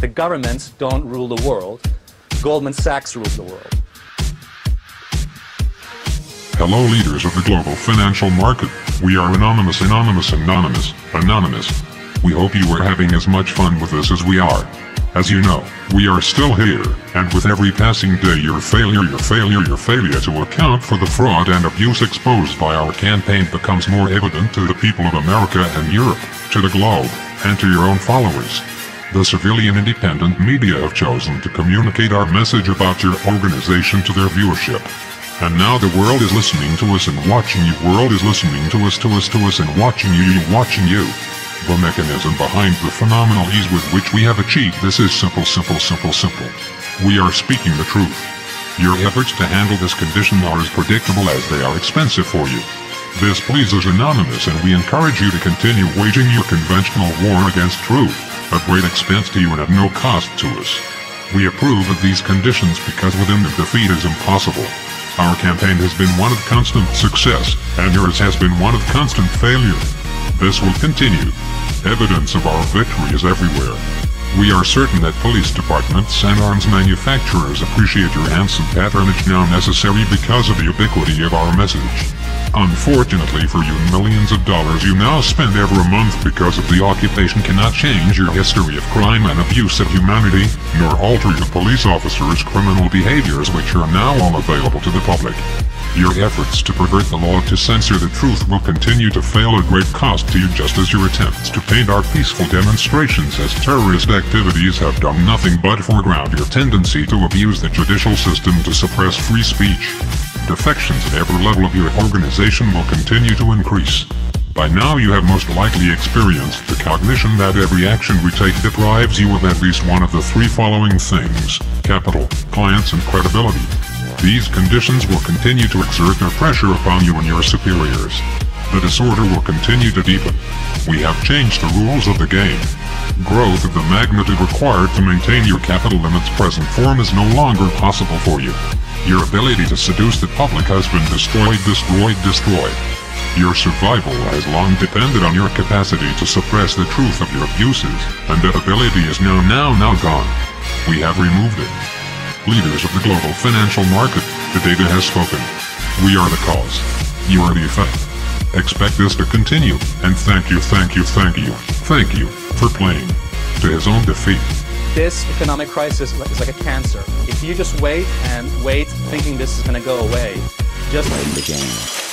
the governments don't rule the world. Goldman Sachs rules the world. Hello leaders of the global financial market. We are Anonymous Anonymous Anonymous Anonymous. We hope you are having as much fun with us as we are. As you know, we are still here, and with every passing day your failure, your failure, your failure to account for the fraud and abuse exposed by our campaign becomes more evident to the people of America and Europe, to the globe, and to your own followers. The civilian independent media have chosen to communicate our message about your organization to their viewership. And now the world is listening to us and watching you. World is listening to us, to us, to us, and watching you, you, watching you. The mechanism behind the phenomenal ease with which we have achieved this is simple, simple, simple, simple. We are speaking the truth. Your efforts to handle this condition are as predictable as they are expensive for you. This pleases Anonymous and we encourage you to continue waging your conventional war against truth, at great expense to you and at no cost to us. We approve of these conditions because within them defeat is impossible. Our campaign has been one of constant success, and yours has been one of constant failure. This will continue. Evidence of our victory is everywhere. We are certain that police departments and arms manufacturers appreciate your handsome patronage now necessary because of the ubiquity of our message. Unfortunately for you, millions of dollars you now spend every month because of the occupation cannot change your history of crime and abuse of humanity, nor alter your police officers' criminal behaviors which are now all available to the public. Your efforts to pervert the law to censor the truth will continue to fail at great cost to you just as your attempts to paint our peaceful demonstrations as terrorist activities have done nothing but foreground your tendency to abuse the judicial system to suppress free speech. Defections at every level of your organization will continue to increase. By now you have most likely experienced the cognition that every action we take deprives you of at least one of the three following things, capital, clients and credibility. These conditions will continue to exert their pressure upon you and your superiors. The disorder will continue to deepen. We have changed the rules of the game. Growth of the magnitude required to maintain your capital in its present form is no longer possible for you. Your ability to seduce the public has been destroyed, destroyed, destroyed. Your survival has long depended on your capacity to suppress the truth of your abuses, and that ability is now, now, now gone. We have removed it leaders of the global financial market, the data has spoken. We are the cause. You are the effect. Expect this to continue, and thank you, thank you, thank you, thank you, for playing to his own defeat. This economic crisis is like a cancer. If you just wait and wait thinking this is going to go away, just Playing the game.